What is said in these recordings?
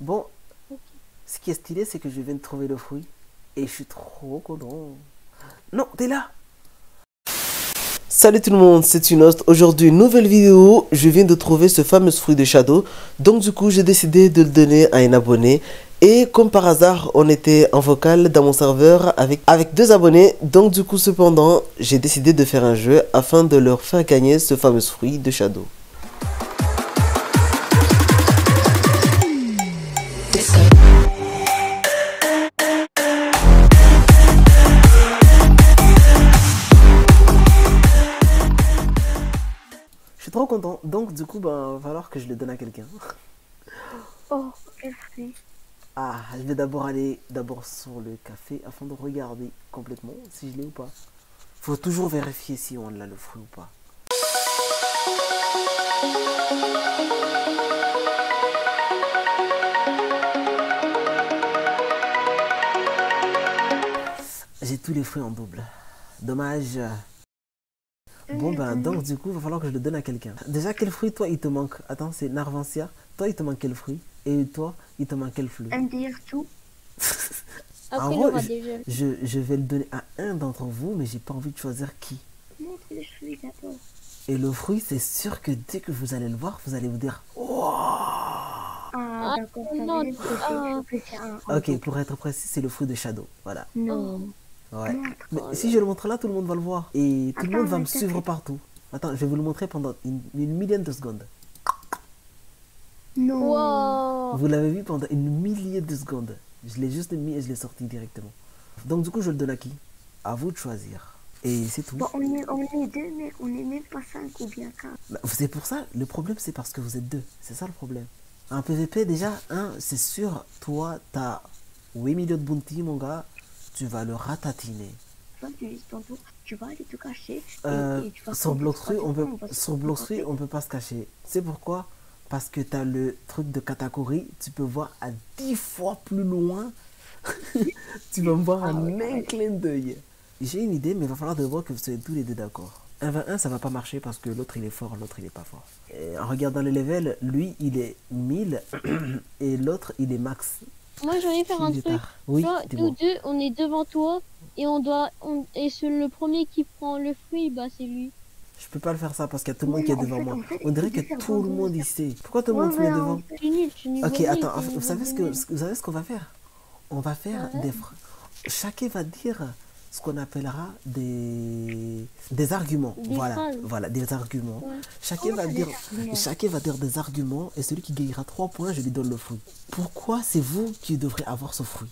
Bon, ce qui est stylé, c'est que je viens de trouver le fruit. Et je suis trop content. Non, t'es là Salut tout le monde, c'est une host. Aujourd'hui, nouvelle vidéo. Je viens de trouver ce fameux fruit de Shadow. Donc du coup, j'ai décidé de le donner à un abonné. Et comme par hasard, on était en vocal dans mon serveur avec, avec deux abonnés. Donc du coup, cependant, j'ai décidé de faire un jeu afin de leur faire gagner ce fameux fruit de Shadow. Donc du coup, ben, va falloir que je le donne à quelqu'un. Oh, merci. Ah, je vais d'abord aller d'abord sur le café afin de regarder complètement si je l'ai ou pas. Faut toujours vérifier si on a le fruit ou pas. J'ai tous les fruits en double. Dommage. Bon ben donc du coup il va falloir que je le donne à quelqu'un. Déjà quel fruit toi il te manque? Attends c'est Narvancia. Toi il te manque quel fruit? Et toi il te manque quel fruit Un dire tout. Après, gros, je, je, je vais le donner à un d'entre vous mais j'ai pas envie de choisir qui. Montre d'abord. Et le fruit c'est sûr que dès que vous allez le voir vous allez vous dire Ah, Ah, d'accord, ça non, ah. Ok pour être précis c'est le fruit de Shadow. Voilà. Non. Ouais. Mais si je le montre là tout le monde va le voir. Et tout le monde va me suivre fait- partout. Attends je vais vous le montrer pendant une, une millième de secondes. Non. Wow. Vous l'avez vu pendant une millième de secondes. Je l'ai juste mis et je l'ai sorti directement. Donc du coup, je le donne à qui? À vous de choisir. Et c'est tout. Bon, on est, on est deux, mais on est même pas cinq ou bien quatre. Bah, c'est pour ça, le problème c'est parce que vous êtes deux. C'est ça le problème. Un PVP déjà, un, c'est sûr, toi, t'as 8 millions de bounty, mon gars. Tu vas le ratatiner. Tu vas aller te cacher. Euh, et tu vas on peut, on va peut pas se cacher. C'est pourquoi? Parce que tu as le truc de catégorie, tu peux voir à 10 fois plus loin. tu vas me voir Ah en ouais. un clin d'œil. J'ai une idée, mais il va falloir d'abord que vous soyez tous les deux d'accord. 1 vers 1, ça va pas marcher parce que l'autre il est fort, l'autre il est pas fort. Et en regardant les levels, lui il est 1000 et l'autre il est max. Moi, j'aimerais faire un truc. Oui, dis-moi. nous deux, on est devant toi et on doit. On, et c'est le premier qui prend le fruit, bah c'est lui. Je peux pas le faire ça parce qu'il y a tout le monde qui est devant fait- moi. en fait, On dirait que tout le monde sait. Pourquoi tout le monde se met devant. Je nul, je. Ok, attends, vous savez ce que vous savez ce qu'on va faire On va faire Ouais. des chacun va dire ce qu'on appellera des des arguments. Des voilà, phrases. voilà, des arguments. Ouais. Chacun va dire chacun va dire des arguments et celui qui gagnera 3 points, je lui donne le fruit. Pourquoi c'est vous qui devrez avoir ce fruit?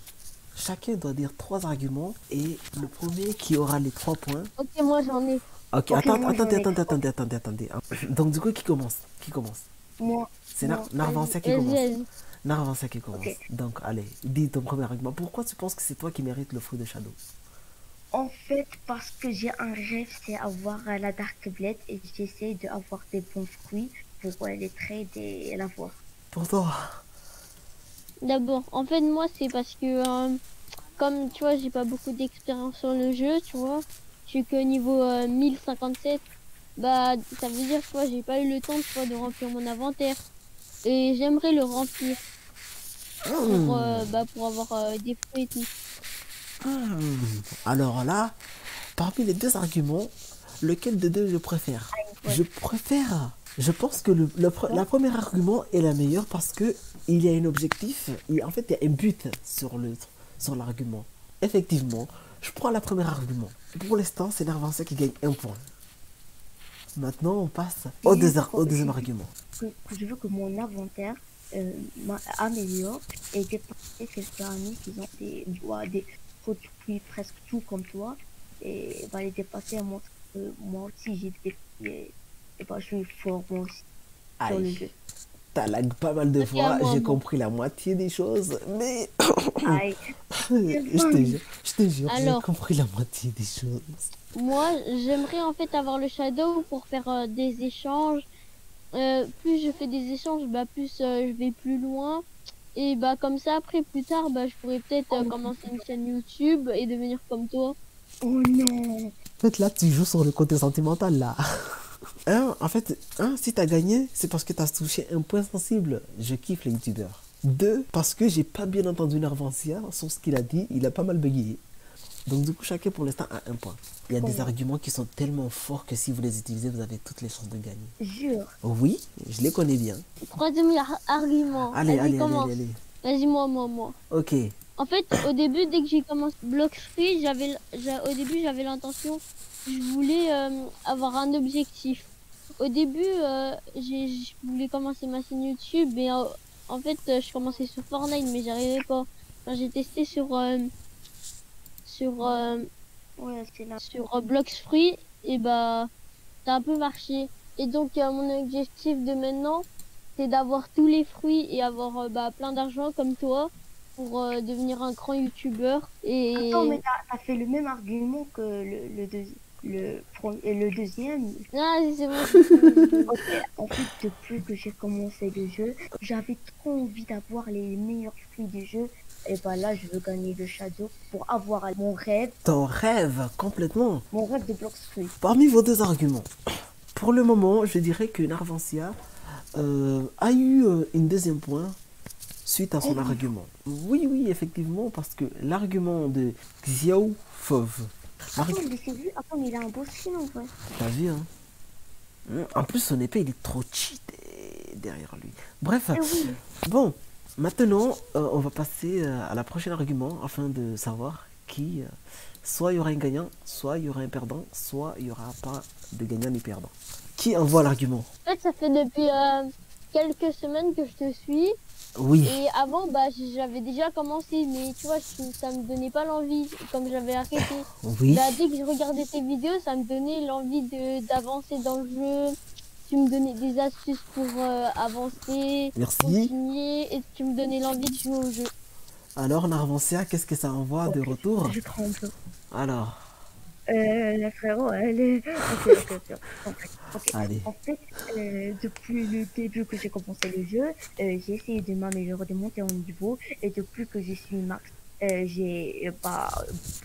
Chacun doit dire trois arguments et le premier qui aura les trois points. Ok, moi j'en ai. Ok, attendez, ai attendez, trois. attendez, attendez, attendez. Donc du coup, qui commence? Qui commence? Moi, C'est Nar qui commence. vas-y. Narvancia qui commence. Donc, allez, dis ton premier argument. Pourquoi tu penses que c'est toi qui mérites le fruit de Shadow? En fait, parce que j'ai un rêve, c'est avoir euh, la Dark Blade et j'essaie d'avoir des bons fruits pour euh, les trades et l'avoir. Pour toi D'abord, en fait, moi, c'est parce que, euh, comme tu vois, j'ai pas beaucoup d'expérience sur le jeu, tu vois. Je suis qu'au niveau euh, 1057. Bah, ça veut dire, tu vois, j'ai pas eu le temps, tu vois, de remplir mon inventaire. Et j'aimerais le remplir pour, euh, bah, pour avoir euh, des fruits et tout. Hmm. Alors là, parmi les deux arguments, lequel de deux je préfère? Ouais. Je préfère. Je pense que le, la première argument est la meilleure parce que il y a un objectif. Et en fait, il y a un but sur le sur l'argument. Effectivement, je prends la première argument. Pour l'instant, c'est Narvancia qui gagne un point. Maintenant, on passe au, deuxième- au pourquoi- deuxième argument. Que, que je veux que mon inventaire euh, améliore et dépasser quelques amis qui ont des, ouais, des produits presque tout comme toi et va les dépasser montrer que moi aussi j'ai des et, et bah, je suis fort moi aussi le jeu. t'as lag pas mal de fois, moi, j'ai moi. compris la moitié des choses, mais Aïe. je te jure, je te jure, j'ai compris la moitié des choses. Moi, j'aimerais en fait avoir le Shadow pour faire euh, des échanges. Euh, plus je fais des échanges, bah plus euh, je vais plus loin. Et bah comme ça, après, plus tard, bah je pourrais peut-être euh, commencer une chaîne YouTube et devenir comme toi. Oh non En fait, là, tu joues sur le côté sentimental, là. Hein, en fait, hein, si t'as gagné, c'est parce que t'as touché un point sensible. Je kiffe les youtubeurs. Deux, parce que j'ai pas bien entendu Narvancia sur ce qu'il a dit, il a pas mal bégayé. Donc du coup, chacun pour l'instant a un point. Il y a des arguments qui sont tellement forts que si vous les utilisez, vous avez toutes les chances de gagner. Jure. Oui, je les connais bien. Troisième ar- argument. Allez, allez, allez, allez, allez. Vas-y, moi, moi, moi. Ok. En fait, au début, dès que j'ai commencé Block Free, j'avais, au début, j'avais l'intention, je voulais euh, avoir un objectif. Au début, euh, je voulais commencer ma chaîne YouTube et euh, en fait, je commençais sur Fortnite, mais j'arrivais pas. Quand j'ai testé sur sur euh, Ouais, c'est là. sur euh, Blocks Free, et bah, ça a un peu marché. Et donc, euh, mon objectif de maintenant, c'est d'avoir tous les fruits et avoir euh, bah, plein d'argent comme toi pour devenir un grand youtubeur. Et Attends, mais t'as as fait le même argument que le, le, deux- le, le deuxième. Ah, c'est bon. Ok, en fait, depuis que j'ai commencé le jeu, j'avais trop envie d'avoir les meilleurs fruits du jeu. Et bah là, je veux gagner le Shadow pour avoir mon rêve, Ton rêve, complètement. mon rêve de Blox Free. Parmi vos deux arguments, pour le moment, je dirais que Narvancia euh, a eu euh, une deuxième point suite à son Oh. argument. Oui, oui, effectivement, parce que l'argument de Xiao Fauve. Attends. Attends, mais il a un beau skin en vrai. T'as vu, hein En plus, son épée, il est trop cheaté derrière lui. Bref, Eh oui. bon, maintenant, euh, on va passer euh, à la prochaine argument afin de savoir qui. euh, soit il y aura un gagnant, soit il y aura un perdant, soit il n'y aura pas de gagnant ni perdant. Qui envoie l'argument? En fait, ça fait depuis euh, quelques semaines que je te suis. Oui. Et avant, bah, j'avais déjà commencé, mais tu vois, je- ça me donnait pas l'envie, comme j'avais arrêté. Oui. Bah, dès que je regardais tes vidéos, ça me donnait l'envie de d'avancer dans le jeu. Tu me donnais des astuces pour euh, avancer, Merci. continuer, et tu me donnais l'envie de jouer au jeu. Alors, Narvancia, qu'est-ce que ça envoie de retour? Je tremble. Alors, Euh, la frérot, elle est. Ok, ok. allez. En fait, euh, depuis le début que j'ai commencé le jeu, euh, j'ai essayé de m'améliorer, de monter en niveau. Et depuis que je suis max, euh, j'ai euh, bah,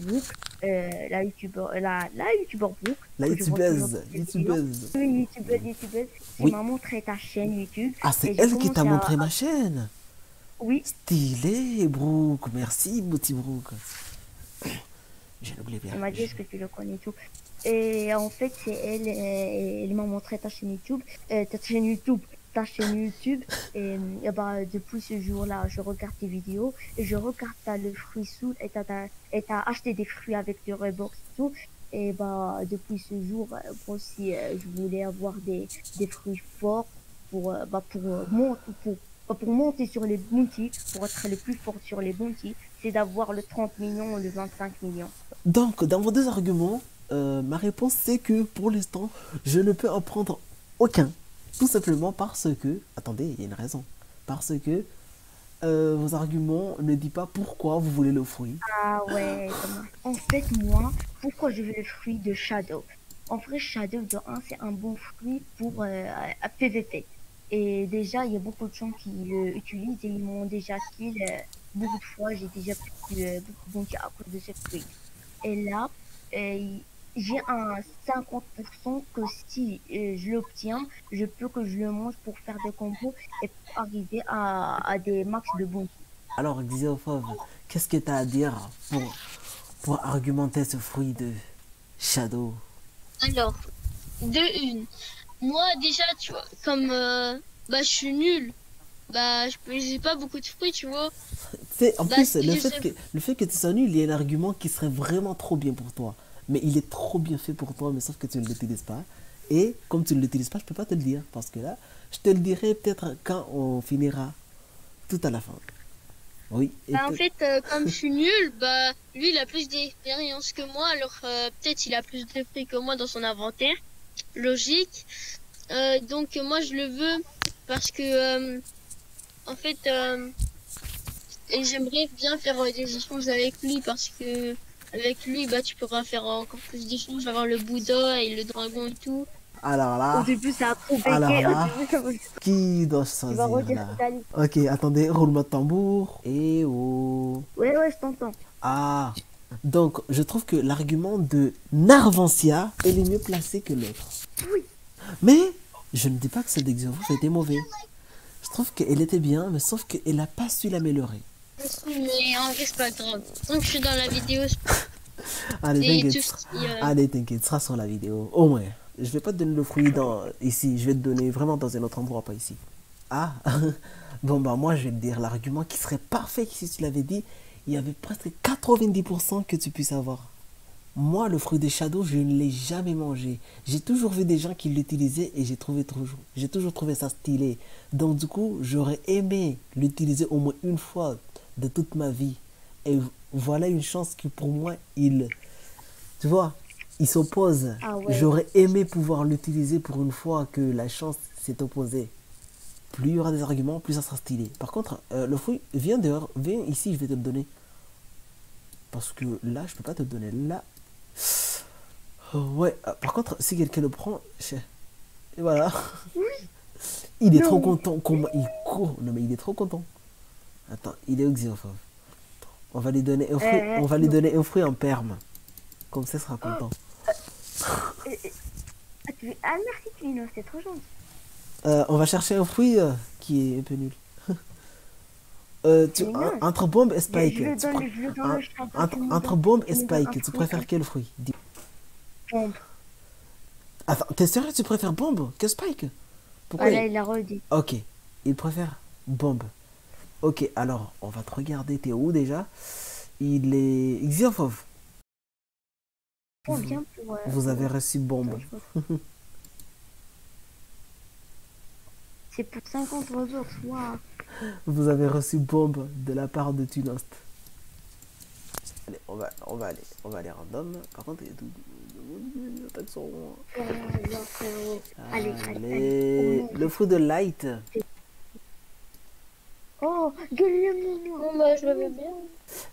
Brooke, la youtubeur, la, la youtubeur Brooke. La youtubeuse, youtubeuse. Oui, youtubeuse, youtubeuse. Qui m'a montré ta chaîne YouTube. Ah, c'est elle qui t'a à- montré ma chaîne? Oui, Stylé, Brooke. Merci, petit Brooke. Je l'oublie bien. elle m'a dit est-ce que tu le connais tout. Et en fait, c'est elle, euh, elle m'a montré ta chaîne YouTube, euh, ta chaîne YouTube, ta chaîne YouTube. Et, et bah, depuis ce jour-là, je regarde tes vidéos et je regarde t'as le fruit sous et t'as, t'as- et t'as acheté des fruits avec du Roblox et tout. Et bah, depuis ce jour, euh, moi aussi, euh, je voulais avoir des, des fruits forts pour, euh, bah, pour, euh, monter, pour, bah, pour monter sur les bounties, pour être les plus forts sur les bounties, c'est d'avoir le 30 millions ou le 25 millions. Donc, dans vos deux arguments, euh, ma réponse c'est que pour l'instant, je ne peux en prendre aucun. Tout simplement parce que. Attendez, il y a une raison. Parce que euh, vos arguments ne disent pas pourquoi vous voulez le fruit. Ah ouais. En fait, moi, pourquoi je veux le fruit de Shadow? En vrai, Shadow de 1, c'est un bon fruit pour euh, PVP. Et déjà, il y a beaucoup de gens qui l'utilisent et ils m'ont déjà kill euh, beaucoup de fois. J'ai déjà pris beaucoup de à cause de ce fruit. Et là, j'ai un 50% que si euh, je l'obtiens, je peux que je le mange pour faire des combos et pour arriver à, à des max de bons. Alors, Xiaofov, qu'est-ce que tu as à dire pour, pour argumenter ce fruit de Shadow? Alors, de une, moi déjà, tu vois, comme euh, bah, je suis nulle, bah, j'ai pas beaucoup de fruits, tu vois. C'est en Bah, plus le fait sais- que le fait que tu sois nul, il y a un argument qui serait vraiment trop bien pour toi. Mais il est trop bien fait pour toi, mais sauf que tu ne l'utilises pas. Et comme tu ne l'utilises pas, je peux pas te le dire parce que là, je te le dirai peut-être quand on finira tout à la fin. Oui. et Bah, en fait, euh, comme je suis nulle, bah, lui, il a plus d'expérience que moi, alors euh, peut-être il a plus de fruits que moi dans son inventaire. Logique. Euh, donc, moi, je le veux parce que, en fait, euh, et j'aimerais bien faire euh, des échanges avec lui parce que avec lui, bah, tu pourras faire encore plus d'échanges, avoir le Bouddha et le dragon et tout. Alors Au là, début, ça a trop pété. Alors là, Au début, ça va- qui doit redire à l'heure. Ok, attendez, roulement de tambour. Et oh. Ouais, ouais, je t'entends. Ah. Donc, je trouve que l'argument de Narvancia est le mieux placé que l'autre. Oui. Mais je ne dis pas que celle a été mauvais. Je trouve qu'elle était bien, mais sauf qu'elle n'a pas su l'améliorer. Mais en vrai, c'est pas grave. Tant que je suis dans la vidéo, Allez, t'inquiète. euh, Allez, t'inquiète, ce sera sur la vidéo. Au moins. Je vais pas te donner le fruit dans, ici. Je vais te donner vraiment dans un autre endroit, pas ici. Ah Bon, bah, moi, je vais te dire l'argument qui serait parfait si tu l'avais dit. Il y avait presque 90% que tu puisses avoir. Moi, le fruit des shadows, je ne l'ai jamais mangé. J'ai toujours vu des gens qui l'utilisaient et j'ai trouvé toujours, j'ai toujours trouvé ça stylé. Donc, du coup, j'aurais aimé l'utiliser au moins une fois de toute ma vie. Et voilà une chance que pour moi, il, tu vois, il s'oppose. Ah ouais. J'aurais aimé pouvoir l'utiliser pour une fois que la chance s'est opposée. Plus il y aura des arguments, plus ça sera stylé. Par contre, euh, le fruit, viens dehors, viens ici, je vais te le donner. Parce que là, je peux pas te le donner. Là. Oh, ouais, euh, par contre, si quelqu'un le prend, je- et voilà. Il est Non. trop content. Comment il court. Non, mais il est trop content. Attends, il est au xylophobe. On va lui donner un fruit, Euh, on va lui non. donner un fruit en perme. Comme ça, il sera content. Et- et- Ah, tu... ah merci Twino, c'est trop gentil. Euh, on va chercher un fruit euh, qui est un peu nul. Euh, tu, entre bombe et spike, tu entre, bombe et spike, tu préfères quel fruit? Bombe. Attends, t'es sérieux Tu préfères bombe que spike? Pourquoi Voilà, il- il a redit. Ok, il préfère bombe. Ok, alors on va te regarder. T'es où déjà? Il est bien pour. euh, Vous avez reçu bombe. C'est pour 50 ressources, waouh. Vous avez reçu bombe de la part de Tunost. Allez, on va, on va aller, on va aller random. Par contre, il y a tout. Allez. le fruit de light. Oh, bah, je le veux bien.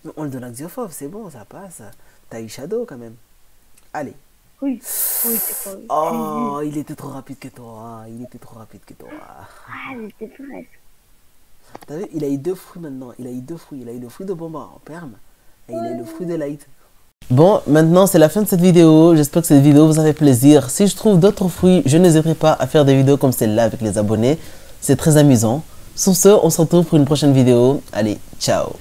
Mais On le donne à Xyophobe, c'est bon, ça passe. T'as eu Shadow quand même. Allez. Oui, oui, c'est pas. Oh, il était trop rapide que toi. Il était trop rapide que toi. Ah, mais c'est presque. T'as vu, il a eu deux fruits maintenant. Il a eu deux fruits. Il a eu le fruit de Bomba en perme. Et il a eu le fruit de light. Bon, maintenant c'est la fin de cette vidéo. J'espère que cette vidéo vous a fait plaisir. Si je trouve d'autres fruits, je n'hésiterai pas à faire des vidéos comme celle-là avec les abonnés. C'est très amusant. Sur ce, on se retrouve pour une prochaine vidéo. Allez, ciao